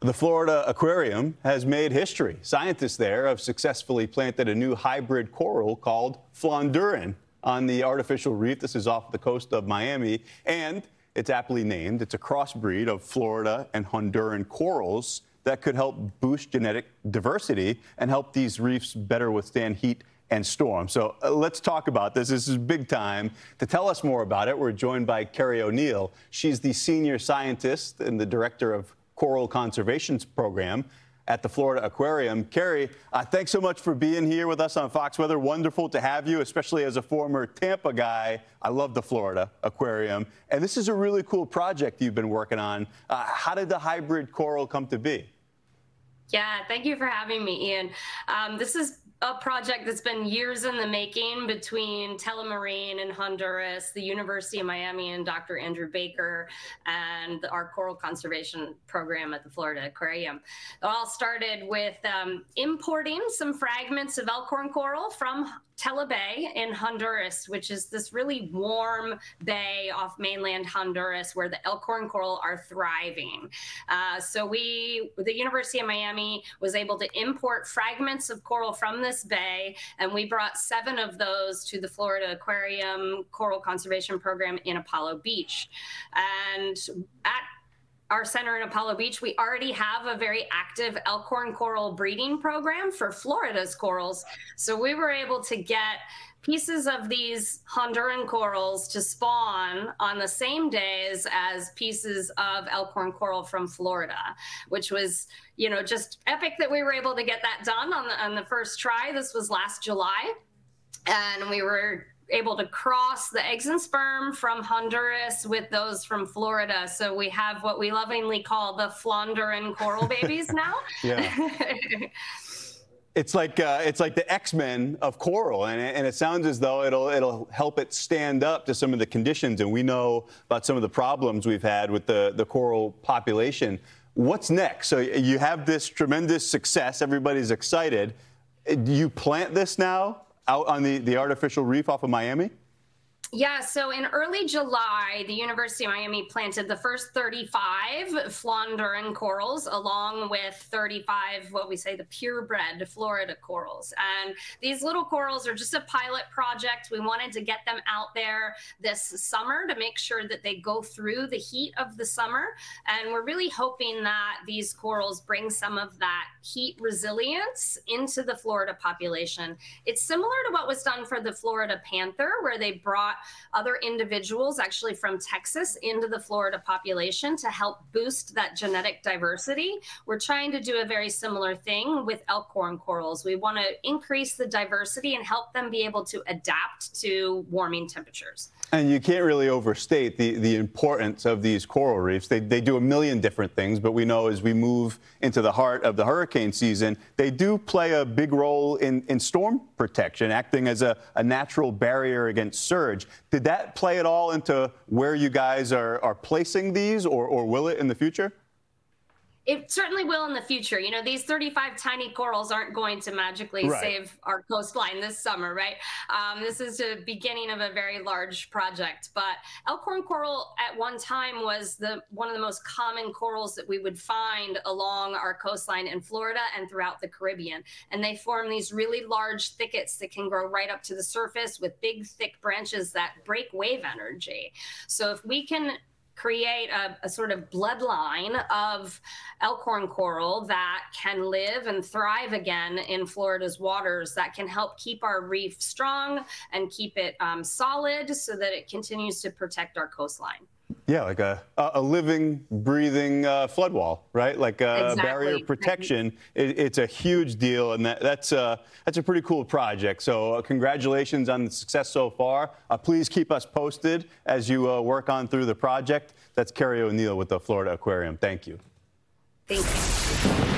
The Florida Aquarium has made history. Scientists there have successfully planted a new hybrid coral called Flonduran on the artificial reef. This is off the coast of Miami, and it's aptly named. It's a crossbreed of Florida and Honduran corals that could help boost genetic diversity and help these reefs better withstand heat and storm. So uh, let's talk about this. This is big time. To tell us more about it, we're joined by Keri O'Neil. She's the senior scientist and the director of Coral Conservation Program at the Florida Aquarium. Keri, uh, thanks so much for being here with us on Fox Weather. Wonderful to have you, especially as a former Tampa guy. I love the Florida Aquarium. And this is a really cool project you've been working on. Uh, how did the hybrid coral come to be? Yeah, thank you for having me, Ian. Um, this is a project that's been years in the making between Tela Marine and Honduras, the University of Miami and Dr. Andrew Baker, and our coral conservation program at the Florida Aquarium. It all started with um, importing some fragments of elkhorn coral from Tela Bay in Honduras, which is this really warm bay off mainland Honduras where the elkhorn coral are thriving. Uh, so we, the University of Miami, was able to import fragments of coral from this bay, and we brought seven of those to the Florida Aquarium Coral Conservation Program in Apollo Beach. And at our center in Apollo Beach, we already have a very active elkhorn coral breeding program for Florida's corals. So we were able to get pieces of these Honduran corals to spawn on the same days as pieces of elkhorn coral from Florida, which was, you know, just epic that we were able to get that done on the, on the first try. This was last July. And we were able to cross the eggs and sperm from Honduras with those from Florida. So we have what we lovingly call the Flonduran coral babies now. yeah. it's like uh, it's like the X-Men of coral, and, and, it sounds as though it'll it'll help it stand up to some of the conditions. And we know about some of the problems we've had with the the coral population. What's next? So you have this tremendous success. Everybody's excited. Do you plant this now? Out on the, the artificial reef off of Miami? Yeah, so in early July, the University of Miami planted the first 35 Flonduran corals, along with 35, what we say, the purebred Florida corals. And these little corals are just a pilot project. We wanted to get them out there this summer to make sure that they go through the heat of the summer. And we're really hoping that these corals bring some of that heat resilience into the Florida population. It's similar to what was done for the Florida panther, where they brought other individuals actually from Texas into the Florida population to help boost that genetic diversity. We're trying to do a very similar thing with elkhorn corals. We want to increase the diversity and help them be able to adapt to warming temperatures. And you can't really overstate the, the importance of these coral reefs. They, they do a million different things, but we know as we move into the heart of the hurricane season, they do play a big role in, in storm protection, acting as a, a natural barrier against surge. Did that play at all into where you guys are, are placing these, or, or will it in the future? It certainly will in the future. You know, these 35 tiny corals aren't going to magically right. save our coastline this summer, right? Um, this is the beginning of a very large project. But elkhorn coral at one time was the one of the most common corals that we would find along our coastline in Florida and throughout the Caribbean. And they form these really large thickets that can grow right up to the surface with big, thick branches that break wave energy. So if we can create a, a, sort of bloodline of elkhorn coral that can live and thrive again in Florida's waters that can help keep our reef strong and keep it um, solid so that it continues to protect our coastline. Yeah, like a, a living, breathing uh, flood wall, right? Like a exactly. barrier protection. It, it's a huge deal, and that, that's, uh, that's a pretty cool project. So uh, congratulations on the success so far. Uh, please keep us posted as you uh, work on through the project. That's Keri O'Neil with the Florida Aquarium. Thank you. Thank you.